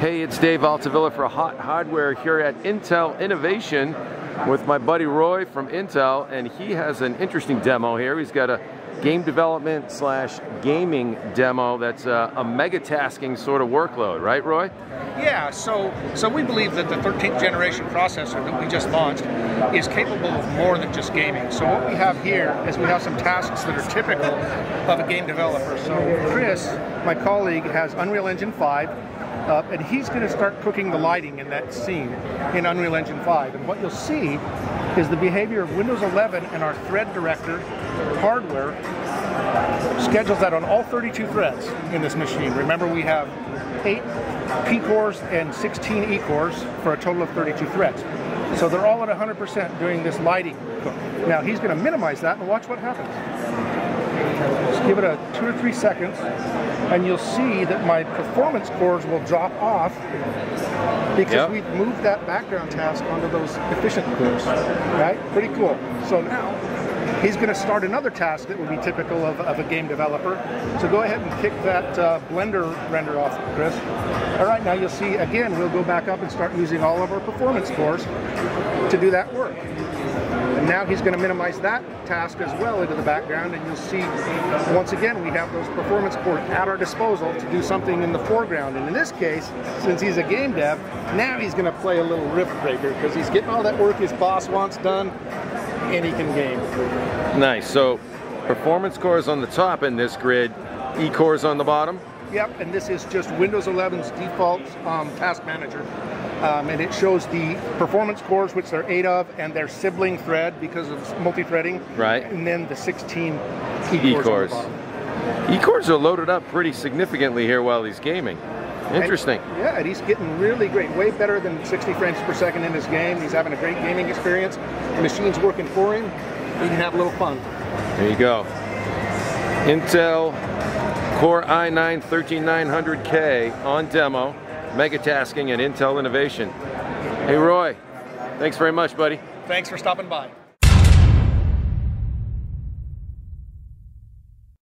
Hey, it's Dave Altavilla for Hot Hardware here at Intel Innovation with my buddy Roy from Intel, and he has an interesting demo here. He's got a game development slash gaming demo that's uh, a, a mega tasking sort of workload, right, Roy? Yeah, so so we believe that the 13th generation processor that we just launched is capable of more than just gaming. So what we have here is we have some tasks that are typical of a game developer. So Chris, my colleague, has Unreal Engine 5 uh, and he's going to start cooking the lighting in that scene in Unreal Engine 5. And what you'll see is the behavior of Windows 11 and our thread director hardware schedules that on all 32 threads in this machine. Remember, we have eight P cores and 16 E cores for a total of 32 threads. So they're all at 100% doing this lighting. Now he's going to minimize that and watch what happens. Just give it a two or three seconds and you'll see that my performance cores will drop off because yep. we've moved that background task onto those efficient cores, right? Pretty cool. So now he's going to start another task that would be typical of, of a game developer. So go ahead and kick that uh, Blender render off, Chris. All right, now you'll see, again, we'll go back up and start using all of our performance cores to do that work. And now he's going to minimize that task as well into the background and you'll see once again we have those performance cores at our disposal to do something in the foreground. And in this case, since he's a game dev, now he's going to play a little riff breaker because he's getting all that work his boss wants done and he can game. Nice. So performance cores on the top in this grid, E-cores on the bottom? Yep, and this is just Windows 11's default um, task manager. Um, and it shows the performance cores, which there are eight of, and their sibling thread because of multi-threading. Right. And then the 16 E-cores. E-cores are loaded up pretty significantly here while he's gaming. Interesting. And, yeah, and he's getting really great, way better than 60 frames per second in his game. He's having a great gaming experience. The machine's working for him. He can have a little fun. There you go. Intel Core i9 13900K on demo, megatasking and Intel Innovation. Hey Roy, thanks very much buddy. Thanks for stopping by.